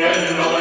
Amen.